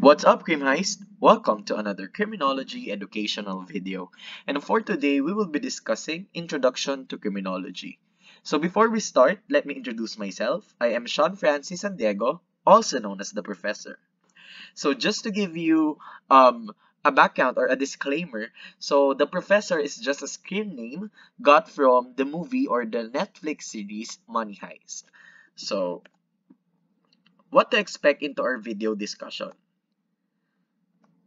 What's up, Crime Heist? Welcome to another criminology educational video. And for today, we will be discussing Introduction to Criminology. So before we start, let me introduce myself. I am Sean Francis Sandiego, also known as the Professor. So just to give you um, a background or a disclaimer, so the Professor is just a screen name got from the movie or the Netflix series Money Heist. So what to expect into our video discussion?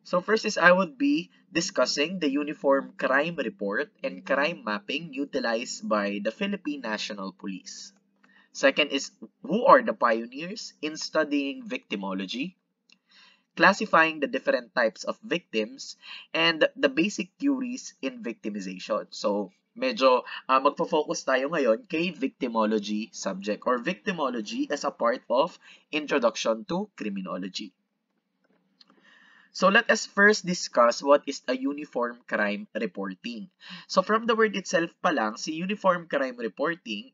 So first is I would be discussing the Uniform Crime Report and crime mapping utilized by the Philippine National Police. Second is who are the pioneers in studying victimology, classifying the different types of victims, and the basic theories in victimization. So medyo uh, magfo-focus tayo ngayon kay victimology subject or victimology as a part of Introduction to Criminology. So let us first discuss what is a uniform crime reporting. So from the word itself pa lang, si uniform crime reporting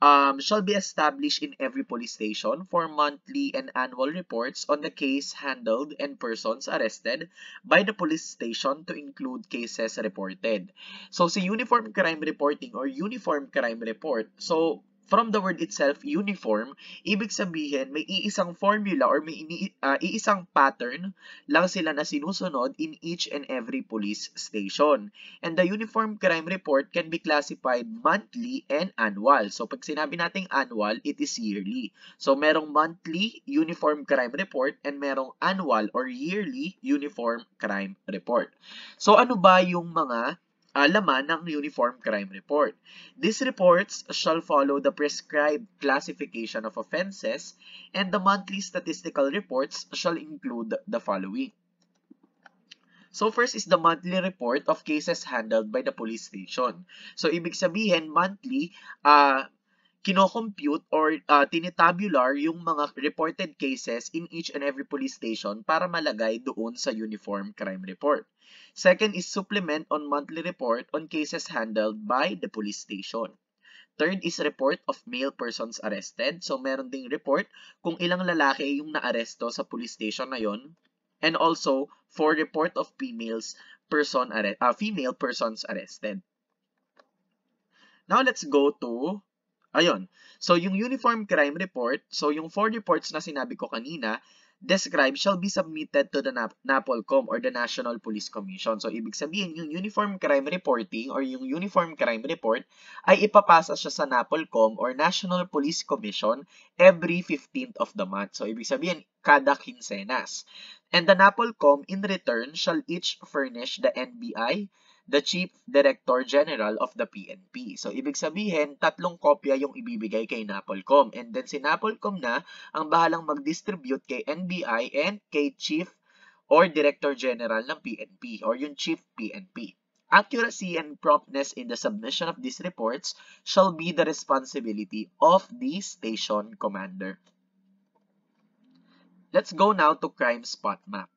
um, shall be established in every police station for monthly and annual reports on the case handled and persons arrested by the police station to include cases reported. So si uniform crime reporting or uniform crime report, so from the word itself, uniform, ibig sabihin may iisang formula or may ini, uh, iisang pattern lang sila na sinusunod in each and every police station. And the uniform crime report can be classified monthly and annual. So pag sinabi nating annual, it is yearly. So merong monthly uniform crime report and merong annual or yearly uniform crime report. So ano ba yung mga uh, laman ng Uniform Crime Report. These reports shall follow the prescribed classification of offenses and the monthly statistical reports shall include the following. So first is the monthly report of cases handled by the police station. So ibig sabihin monthly uh, kino-compute or uh, tinitabular yung mga reported cases in each and every police station para malagay doon sa uniform crime report. Second is supplement on monthly report on cases handled by the police station. Third is report of male persons arrested. So, meron ding report kung ilang lalaki yung naaresto sa police station na yon. And also, for report of females person uh, female persons arrested. Now, let's go to, ayun. So, yung uniform crime report, so yung four reports na sinabi ko kanina, described shall be submitted to the NAPOLCOM or the National Police Commission. So, ibig sabihin, yung Uniform Crime Reporting or yung Uniform Crime Report ay ipapasa siya sa NAPOLCOM or National Police Commission every 15th of the month. So, ibig sabihin, kada quincenas. And the NAPOLCOM in return shall each furnish the NBI, the Chief Director General of the PNP. So, ibig sabihin, tatlong kopya yung ibibigay kay Napolcom. And then si Napolcom na ang bahalang mag-distribute kay NBI and kay Chief or Director General ng PNP or yung Chief PNP. Accuracy and promptness in the submission of these reports shall be the responsibility of the station commander. Let's go now to crime spot map.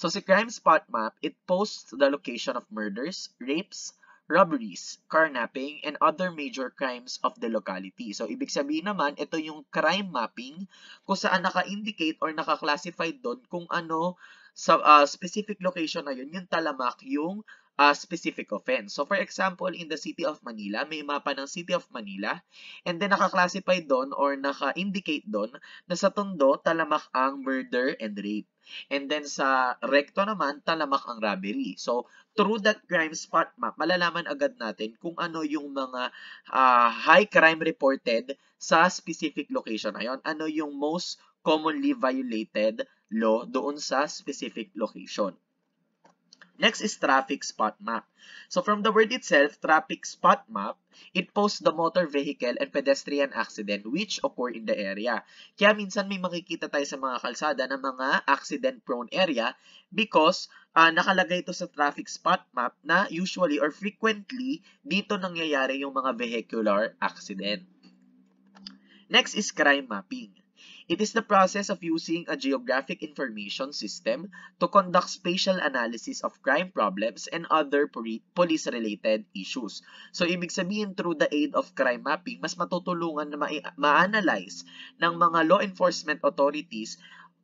So si Crime Spot Map, it posts the location of murders, rapes, robberies, carnapping, and other major crimes of the locality. So, ibig sabihin naman, ito yung crime mapping kung saan naka-indicate or naka-classify doon kung ano sa uh, specific location na yun, yung talamak yung uh, specific offense. So, for example, in the City of Manila, may mapa ng City of Manila, and then naka-classify doon or naka-indicate doon na sa Tondo, talamak ang murder and rape. And then sa recto naman, talamak ang robbery. So, through that crime spot map, malalaman agad natin kung ano yung mga uh, high crime reported sa specific location na yun. Ano yung most commonly violated law doon sa specific location. Next is traffic spot map. So from the word itself, traffic spot map, it posts the motor vehicle and pedestrian accident which occur in the area. Kaya minsan may makikita tayo sa mga kalsada ng mga accident-prone area because uh, nakalagay ito sa traffic spot map na usually or frequently dito nangyayari yung mga vehicular accident. Next is crime mapping. It is the process of using a geographic information system to conduct spatial analysis of crime problems and other police-related issues. So, ibig sabihin, through the aid of crime mapping, mas matutulungan na ma-analyze ng mga law enforcement authorities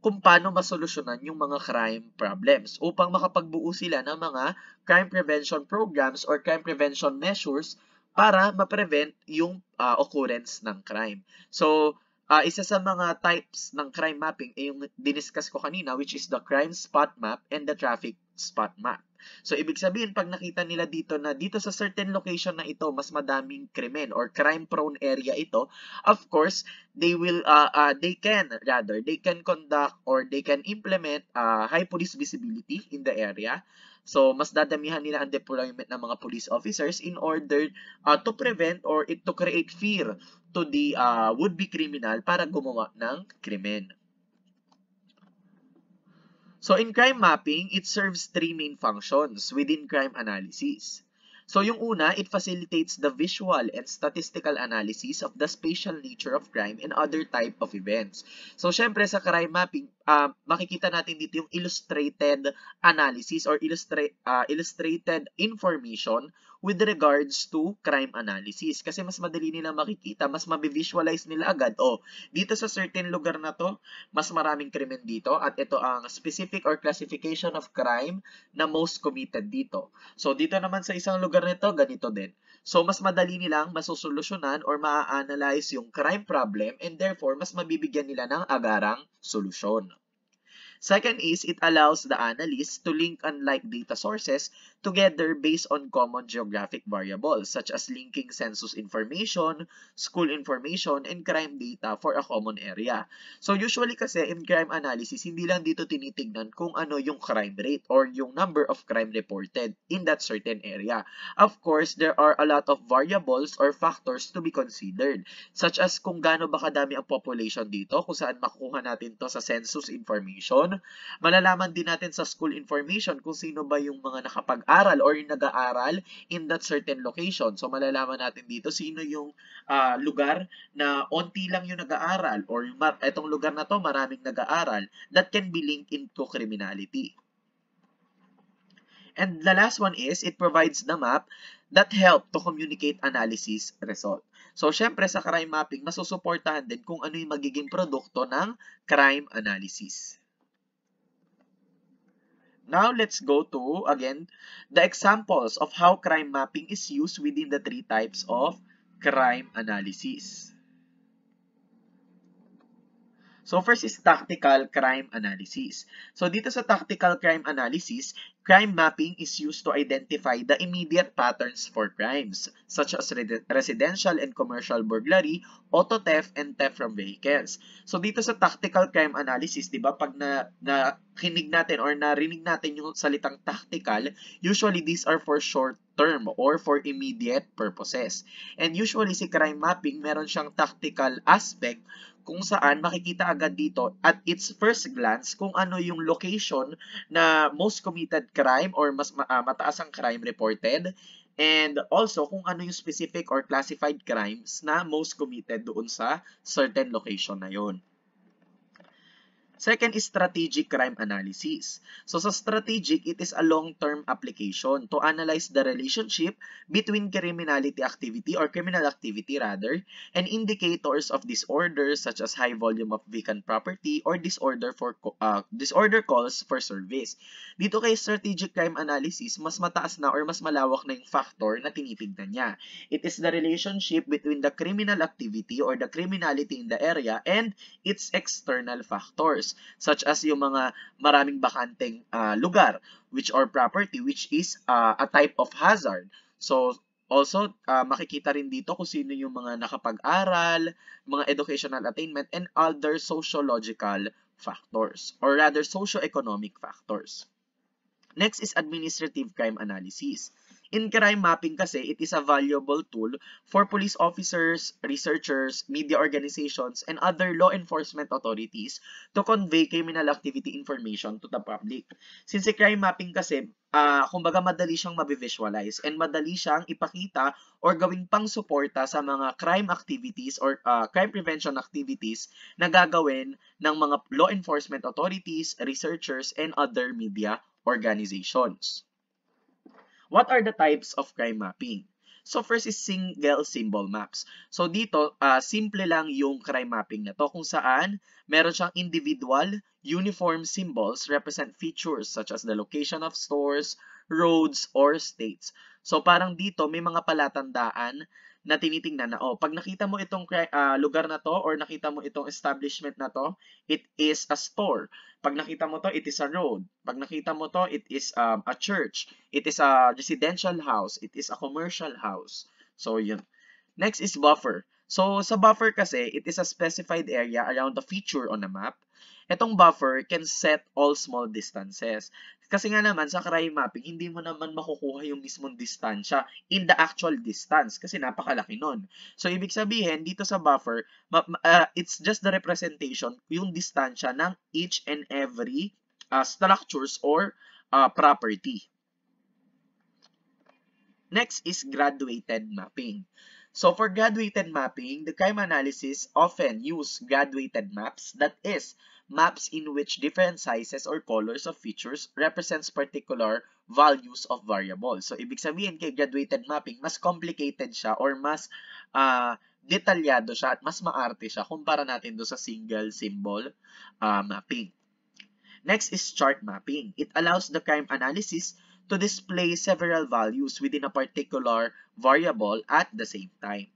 kung paano masolusyonan yung mga crime problems upang makapagbuo sila ng mga crime prevention programs or crime prevention measures para ma-prevent yung uh, occurrence ng crime. So, uh, isa sa mga types ng crime mapping ay yung diniscuss ko kanina which is the crime spot map and the traffic spot map. So, ibig sabihin, pag nakita nila dito na dito sa certain location na ito, mas madaming krimen or crime-prone area ito, of course, they will, uh, uh, they can, rather, they can conduct or they can implement uh, high police visibility in the area. So, mas dadamihan nila ang deployment ng mga police officers in order uh, to prevent or it to create fear to the uh, would-be criminal para gumawa ng krimen. So in crime mapping, it serves three main functions within crime analysis. So yung una, it facilitates the visual and statistical analysis of the spatial nature of crime and other type of events. So syempre sa crime mapping, uh, makikita natin dito yung illustrated analysis or illustrate, uh, illustrated information with regards to crime analysis. Kasi mas madali nila makikita, mas mabivisualize nila agad, oh, dito sa certain lugar na to, mas maraming krimen dito at ito ang specific or classification of crime na most committed dito. So, dito naman sa isang lugar nito, ganito din. So, mas madali nilang masusolusyonan or ma-analyze yung crime problem and therefore, mas mabibigyan nila ng agarang solusyon. Second is, it allows the analyst to link unlike data sources together based on common geographic variables such as linking census information, school information, and crime data for a common area. So usually kasi in crime analysis, hindi lang dito tinitignan kung ano yung crime rate or yung number of crime reported in that certain area. Of course, there are a lot of variables or factors to be considered such as kung gaano ba kadami ang population dito, kung saan makukuha natin to sa census information. Malalaman din natin sa school information kung sino ba yung mga nakapag-aral or nag-aaral in that certain location. So malalaman natin dito sino yung uh, lugar na onti lang yung nag-aaral or yung, etong lugar na to maraming nag-aaral that can be linked into criminality. And the last one is, it provides the map that help to communicate analysis result. So, syempre sa crime mapping, masusuportahan din kung ano yung magiging produkto ng crime analysis. Now, let's go to, again, the examples of how crime mapping is used within the three types of crime analysis. So, first is tactical crime analysis. So, dito sa tactical crime analysis, crime mapping is used to identify the immediate patterns for crimes, such as residential and commercial burglary, auto theft, and theft from vehicles. So, dito sa tactical crime analysis, di ba, pag na, na kinig natin or narinig natin yung salitang tactical, usually these are for short term or for immediate purposes. And usually si crime mapping, meron siyang tactical aspect kung saan makikita agad dito at its first glance kung ano yung location na most committed crime or mas uh, mataas ang crime reported and also kung ano yung specific or classified crimes na most committed doon sa certain location na yon. Second is strategic crime analysis. So sa strategic, it is a long-term application to analyze the relationship between criminality activity or criminal activity rather and indicators of disorders such as high volume of vacant property or disorder for uh, disorder calls for service. Dito kay strategic crime analysis, mas mataas na or mas malawak na yung factor na tinitignan niya. It is the relationship between the criminal activity or the criminality in the area and its external factors factors such as yung mga maraming bakanteng uh, lugar which are property which is uh, a type of hazard. So also uh, makikita rin dito kung sino yung mga nakapag-aral, mga educational attainment and other sociological factors or rather socio-economic factors. Next is administrative crime analysis. In crime mapping kasi, it is a valuable tool for police officers, researchers, media organizations, and other law enforcement authorities to convey criminal activity information to the public. Since si crime mapping kasi, uh, kumbaga madali siyang mabivisualize and madali siyang ipakita or gawing pang-suporta sa mga crime activities or uh, crime prevention activities na gagawin ng mga law enforcement authorities, researchers, and other media organizations. What are the types of crime mapping? So first is single symbol maps. So dito, uh, simple lang yung crime mapping na to kung saan meron siyang individual uniform symbols represent features such as the location of stores, roads, or states. So parang dito may mga palatandaan na tinitingnan na, oh, pag nakita mo itong uh, lugar na to or nakita mo itong establishment na to, it is a store. Pag nakita mo to, it is a road. Pag nakita mo to, it is um, a church. It is a residential house. It is a commercial house. So, yun. Next is buffer. So, sa buffer kasi, it is a specified area around the feature on a map. Itong buffer can set all small distances. Kasi nga naman, sa crime mapping, hindi mo naman makukuha yung mismong distansya in the actual distance kasi napakalaki nun. So, ibig sabihin, dito sa buffer, uh, it's just the representation, yung distansya ng each and every uh, structures or uh, property. Next is graduated mapping. So for graduated mapping, the crime analysis often use graduated maps, that is, maps in which different sizes or colors of features represents particular values of variables. So ibig sabihin kay graduated mapping, mas complicated siya or mas uh, detalyado siya at mas maarte siya kumpara natin do sa single symbol uh, mapping. Next is chart mapping. It allows the crime analysis to display several values within a particular variable at the same time.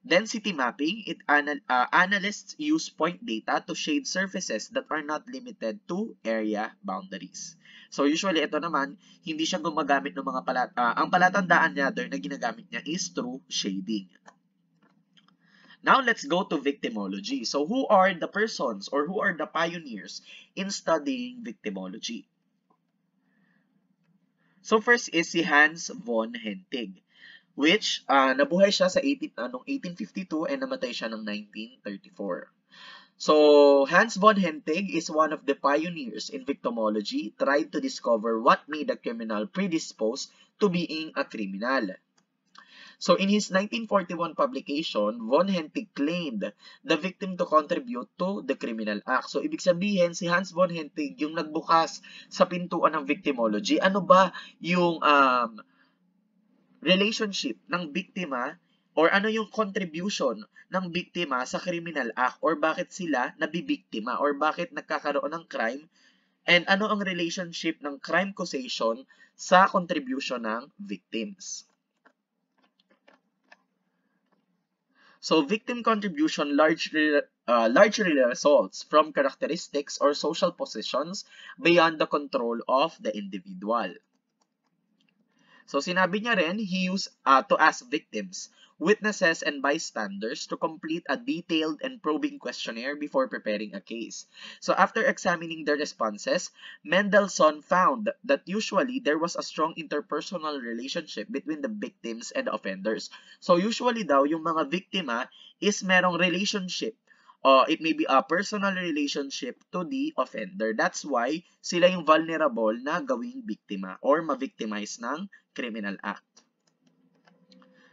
Density mapping, it anal uh, analysts use point data to shade surfaces that are not limited to area boundaries. So usually ito naman, hindi siya gumagamit ng mga palat uh, ang palatandaan niya na ginagamit niya is through shading. Now let's go to victimology. So who are the persons or who are the pioneers in studying victimology? So first is si Hans von Hentig, which uh, nabuhay siya sa 18, anong 1852 and namatay siya ng 1934. So, Hans von Hentig is one of the pioneers in victimology, tried to discover what made a criminal predisposed to being a criminal. So in his 1941 publication, Von Hentig claimed the victim to contribute to the criminal act. So ibig sabihin, si Hans Von Hentig yung nagbukas sa pintuan ng victimology. Ano ba yung um, relationship ng biktima or ano yung contribution ng biktima sa criminal act or bakit sila nabibiktima or bakit nagkakaroon ng crime and ano ang relationship ng crime causation sa contribution ng victims. So victim contribution largely, uh, largely results from characteristics or social positions beyond the control of the individual. So sinabi niya rin, he used uh, to ask victims witnesses, and bystanders to complete a detailed and probing questionnaire before preparing a case. So after examining their responses, Mendelssohn found that usually there was a strong interpersonal relationship between the victims and the offenders. So usually daw, yung mga biktima is merong relationship uh, it may be a personal relationship to the offender. That's why sila yung vulnerable na gawing biktima or ma-victimize ng criminal act.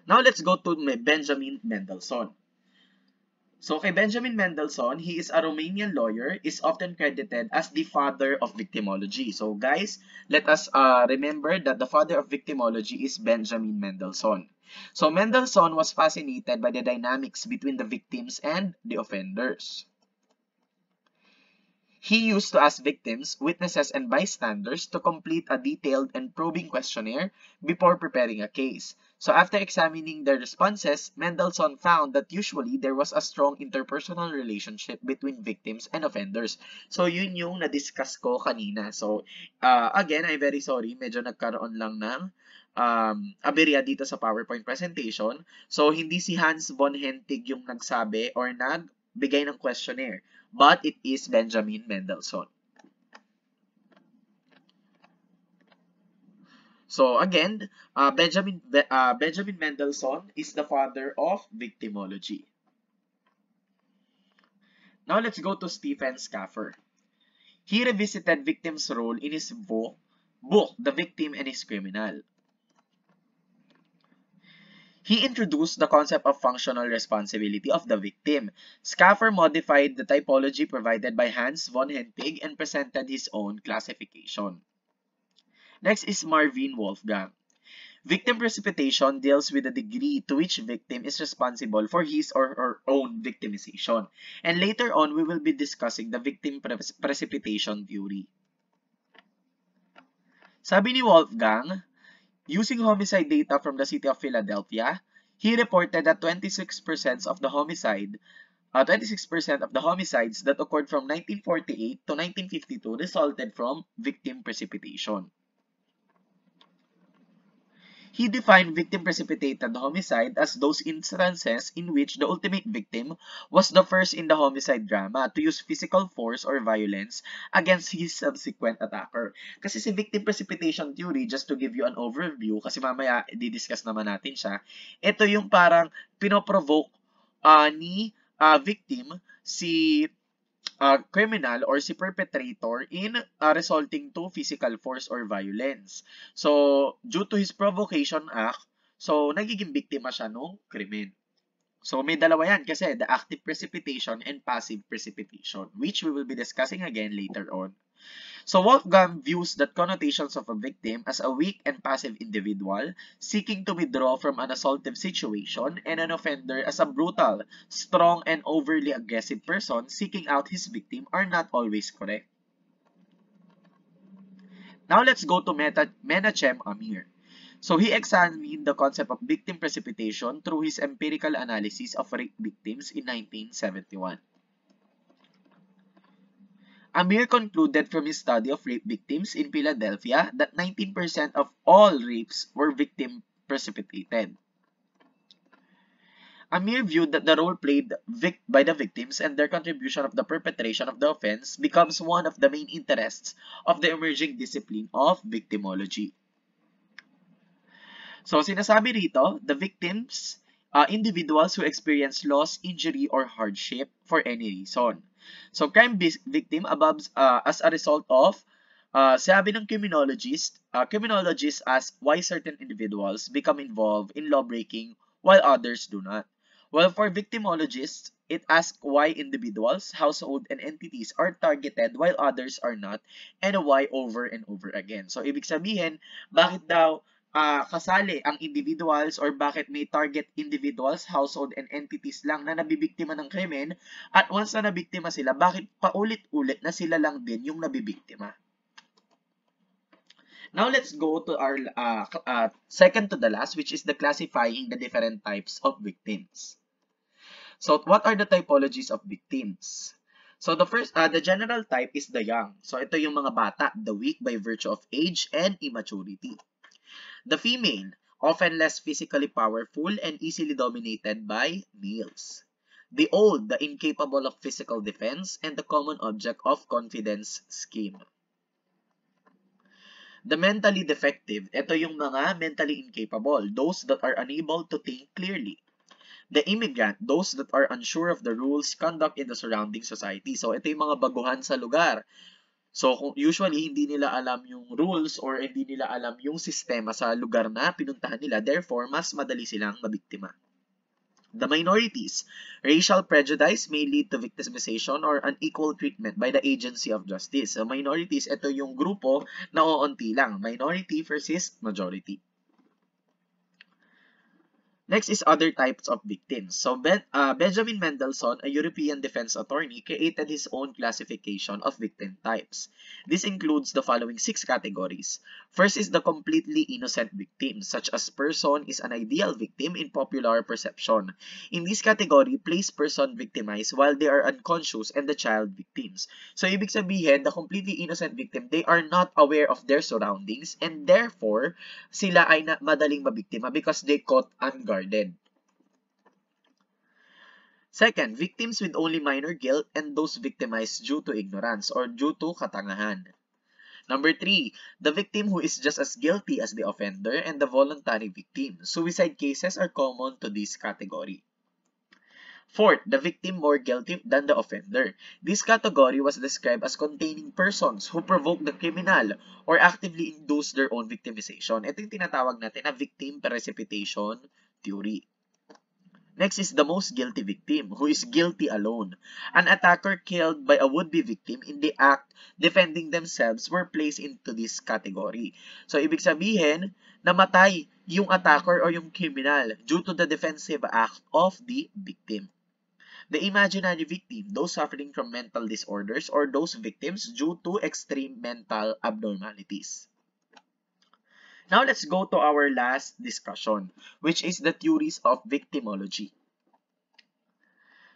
Now, let's go to Benjamin Mendelssohn. So, kay Benjamin Mendelssohn, he is a Romanian lawyer, is often credited as the father of victimology. So, guys, let us uh, remember that the father of victimology is Benjamin Mendelssohn. So, Mendelssohn was fascinated by the dynamics between the victims and the offenders. He used to ask victims, witnesses, and bystanders to complete a detailed and probing questionnaire before preparing a case. So after examining their responses, Mendelssohn found that usually there was a strong interpersonal relationship between victims and offenders. So yun yung na-discuss ko kanina. So uh, again, I'm very sorry, medyo nagkaroon lang ng um, aberya dito sa PowerPoint presentation. So hindi si Hans von Hentig yung nagsabi or nagbigay ng questionnaire but it is Benjamin Mendelssohn. So again, uh, Benjamin uh, Benjamin Mendelssohn is the father of victimology. Now let's go to Stephen Scaffer. He revisited victim's role in his book, book The Victim and His Criminal. He introduced the concept of functional responsibility of the victim. Scaffer modified the typology provided by Hans von Hentig and presented his own classification. Next is Marvin Wolfgang. Victim precipitation deals with the degree to which victim is responsible for his or her own victimization. And later on, we will be discussing the victim pre precipitation theory. Sabi ni Wolfgang, using homicide data from the city of Philadelphia, he reported that 26% of the homicide uh, 26% of the homicides that occurred from 1948 to 1952 resulted from victim precipitation. He defined victim-precipitated homicide as those instances in which the ultimate victim was the first in the homicide drama to use physical force or violence against his subsequent attacker. Kasi si victim precipitation theory, just to give you an overview, kasi mamaya di-discuss naman natin siya, ito yung parang pinoprovoke uh, ni uh, victim si uh, criminal or si perpetrator in uh, resulting to physical force or violence. So, due to his provocation act, so nagiging biktima siya ng krimen. So, may dalawa yan kasi the active precipitation and passive precipitation, which we will be discussing again later on. So Wolfgang views the connotations of a victim as a weak and passive individual seeking to withdraw from an assaultive situation and an offender as a brutal, strong, and overly aggressive person seeking out his victim are not always correct. Now let's go to Meta Menachem Amir. So he examined the concept of victim precipitation through his empirical analysis of rape victims in 1971. Amir concluded from his study of rape victims in Philadelphia that 19% of all rapes were victim precipitated. Amir viewed that the role played by the victims and their contribution of the perpetration of the offense becomes one of the main interests of the emerging discipline of victimology. So, sinasabi rito, the victims, uh, individuals who experience loss, injury, or hardship for any reason. So, crime victim above, uh, as a result of, uh, sabi ng criminologist, uh, criminologists ask why certain individuals become involved in lawbreaking while others do not. Well, for victimologists, it asks why individuals, household, and entities are targeted while others are not, and why over and over again. So, ibig sabihin, bakit daw uh, kasali ang individuals or bakit may target individuals, household, and entities lang na nabibiktima ng krimen at once na nabiktima sila, bakit paulit-ulit na sila lang din yung nabibiktima? Now let's go to our uh, uh, second to the last, which is the classifying the different types of victims. So what are the typologies of victims? So the first, uh, the general type is the young. So ito yung mga bata, the weak by virtue of age and immaturity. The female, often less physically powerful and easily dominated by males. The old, the incapable of physical defense and the common object of confidence scheme. The mentally defective, ito yung mga mentally incapable, those that are unable to think clearly. The immigrant, those that are unsure of the rules, conduct in the surrounding society. So, ito yung mga baguhan sa lugar. So, usually, hindi nila alam yung rules or hindi nila alam yung sistema sa lugar na pinuntahan nila. Therefore, mas madali silang mabiktima. The minorities. Racial prejudice may lead to victimization or unequal treatment by the agency of justice. So, minorities, ito yung grupo na oonti lang. Minority versus majority. Next is other types of victims. So ben, uh, Benjamin Mendelssohn, a European defense attorney, created his own classification of victim types. This includes the following six categories. First is the completely innocent victim, such as person is an ideal victim in popular perception. In this category, place person victimized while they are unconscious and the child victims. So ibig sabihin, the completely innocent victim, they are not aware of their surroundings and therefore, sila ay na madaling mabiktima because they caught unguarded guarded. Second, victims with only minor guilt and those victimized due to ignorance or due to katangahan. Number three, the victim who is just as guilty as the offender and the voluntary victim. Suicide cases are common to this category. Fourth, the victim more guilty than the offender. This category was described as containing persons who provoke the criminal or actively induce their own victimization. Ito yung tinatawag natin na victim precipitation theory. Next is the most guilty victim, who is guilty alone. An attacker killed by a would-be victim in the act defending themselves were placed into this category. So, ibig sabihin, namatay yung attacker or yung criminal due to the defensive act of the victim. The imaginary victim, those suffering from mental disorders or those victims due to extreme mental abnormalities. Now let's go to our last discussion, which is the theories of victimology.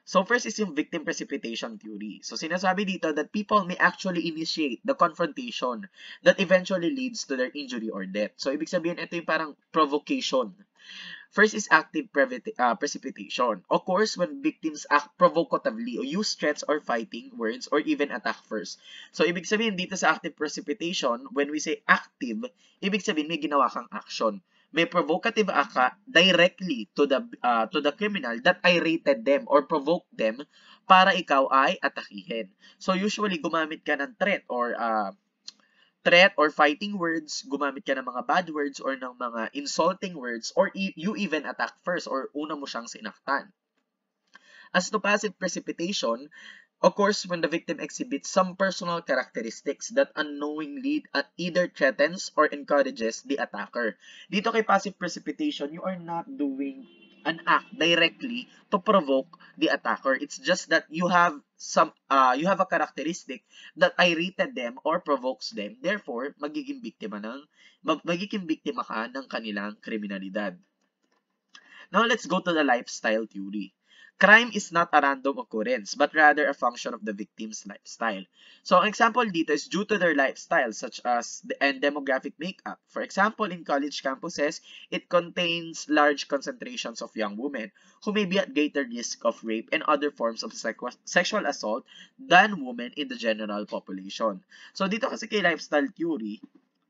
So first is yung victim precipitation theory. So sinasabi dito that people may actually initiate the confrontation that eventually leads to their injury or death. So ibig sabihin ito yung parang provocation First is active uh, precipitation. Occurs when victims act provocatively or use threats or fighting words or even attack first. So, ibig sabihin dito sa active precipitation, when we say active, ibig sabihin may ginawa kang action. May provocative aka directly to the uh, to the criminal that I rated them or provoked them para ikaw ay atakihin. So, usually gumamit ka ng threat or uh, threat or fighting words, gumamit ka ng mga bad words or ng mga insulting words, or e you even attack first or una mo siyang sinaktan. As to passive precipitation, of course, when the victim exhibits some personal characteristics that unknowingly either threatens or encourages the attacker. Dito kay passive precipitation, you are not doing an act directly to provoke the attacker. It's just that you have some uh, you have a characteristic that irritated them or provokes them. Therefore, magiging biktima ng magiging biktima ka ng kanilang kriminalidad. Now, let's go to the lifestyle theory. Crime is not a random occurrence, but rather a function of the victim's lifestyle. So, an example dito is due to their lifestyle, such as the and demographic makeup. For example, in college campuses, it contains large concentrations of young women who may be at greater risk of rape and other forms of sexual assault than women in the general population. So, dito kasi kay lifestyle theory,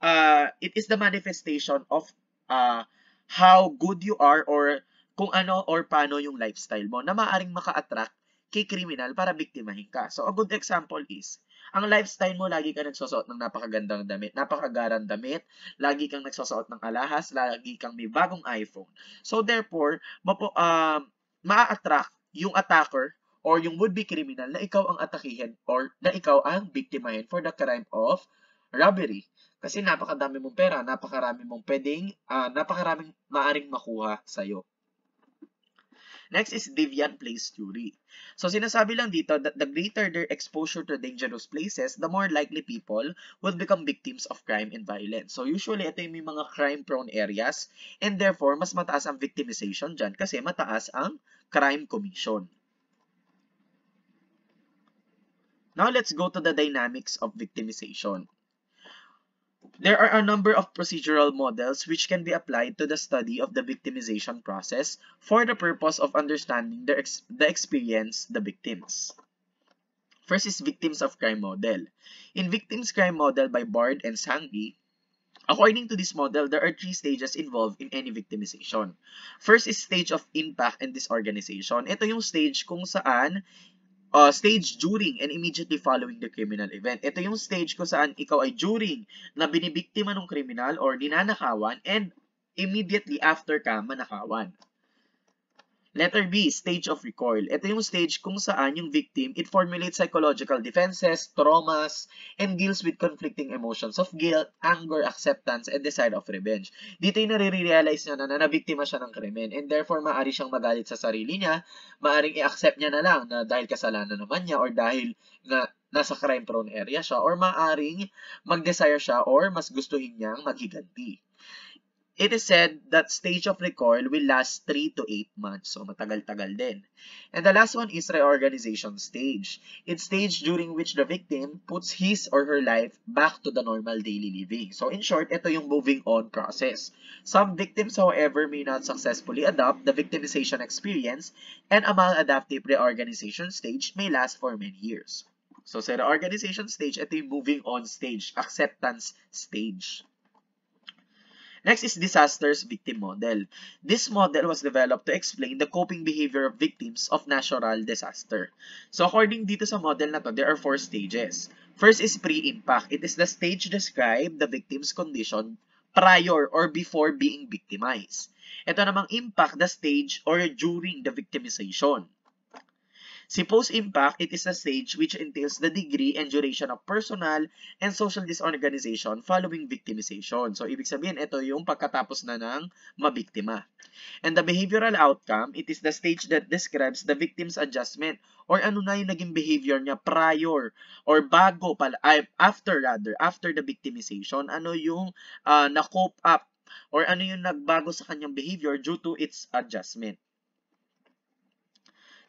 uh, it is the manifestation of uh, how good you are or kung ano or paano yung lifestyle mo na maaring maka-attract kay criminal para biktimahin ka. So, a good example is, ang lifestyle mo, lagi ka nagsusuot ng napakagandang damit, napakagarang damit, lagi kang nagsusuot ng alahas, lagi kang may bagong iPhone. So, therefore, mapo, uh, maa-attract yung attacker or yung would-be criminal na ikaw ang atakihin or na ikaw ang biktimahin for the crime of robbery. Kasi napakadami mong pera, napakarami mong pwedeng, uh, napakaraming maaring makuha sa'yo. Next is deviant place theory. So sinasabi lang dito that the greater their exposure to dangerous places, the more likely people will become victims of crime and violence. So usually ito yung may mga crime-prone areas and therefore mas mataas ang victimization dyan kasi mataas ang crime commission. Now let's go to the dynamics of victimization. There are a number of procedural models which can be applied to the study of the victimization process for the purpose of understanding the, ex the experience the victims. First is Victims of Crime Model. In Victims Crime Model by Bard and Sangi, According to this model, there are three stages involved in any victimization. First is stage of impact and disorganization. Ito yung stage kung saan uh, stage during and immediately following the criminal event. Ito yung stage kung saan ikaw ay during na binibiktima ng criminal or ninanakawan and immediately after ka manakawan. Letter B, stage of recoil. Ito yung stage kung saan yung victim, it formulates psychological defenses, traumas, and deals with conflicting emotions of guilt, anger, acceptance, and desire of revenge. Dito yung nare-realize niya na, na nabiktima siya ng krimen and therefore maaari siyang magalit sa sarili niya, maaring i-accept niya na lang na dahil kasalanan naman niya or dahil na nasa crime-prone area siya or maaring mag-desire siya or mas gustuhin niyang maghiganti. It is said that stage of recoil will last 3 to 8 months. So, matagal-tagal din. And the last one is reorganization stage. It's stage during which the victim puts his or her life back to the normal daily living. So, in short, ito yung moving on process. Some victims, however, may not successfully adopt the victimization experience and a maladaptive reorganization stage may last for many years. So, sa reorganization stage, ito yung moving on stage, acceptance stage. Next is disasters victim model. This model was developed to explain the coping behavior of victims of natural disaster. So according dito sa model na to, there are four stages. First is pre-impact. It is the stage describe the victim's condition prior or before being victimized. Ito namang impact the stage or during the victimization. Si post-impact, it is a stage which entails the degree and duration of personal and social disorganization following victimization. So, ibig sabihin, ito yung pagkatapos na ng mabiktima. And the behavioral outcome, it is the stage that describes the victim's adjustment or ano na yung naging behavior niya prior or bago pala, after rather, after the victimization, ano yung uh, na-cope up or ano yung nagbago sa kanyang behavior due to its adjustment.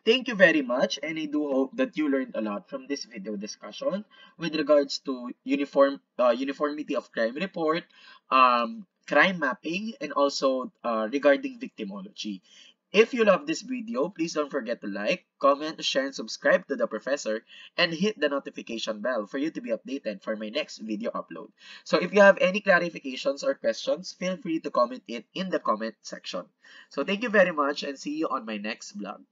Thank you very much and I do hope that you learned a lot from this video discussion with regards to uniform uh, uniformity of crime report, um, crime mapping, and also uh, regarding victimology. If you love this video, please don't forget to like, comment, share, and subscribe to the professor and hit the notification bell for you to be updated for my next video upload. So if you have any clarifications or questions, feel free to comment it in the comment section. So thank you very much and see you on my next vlog.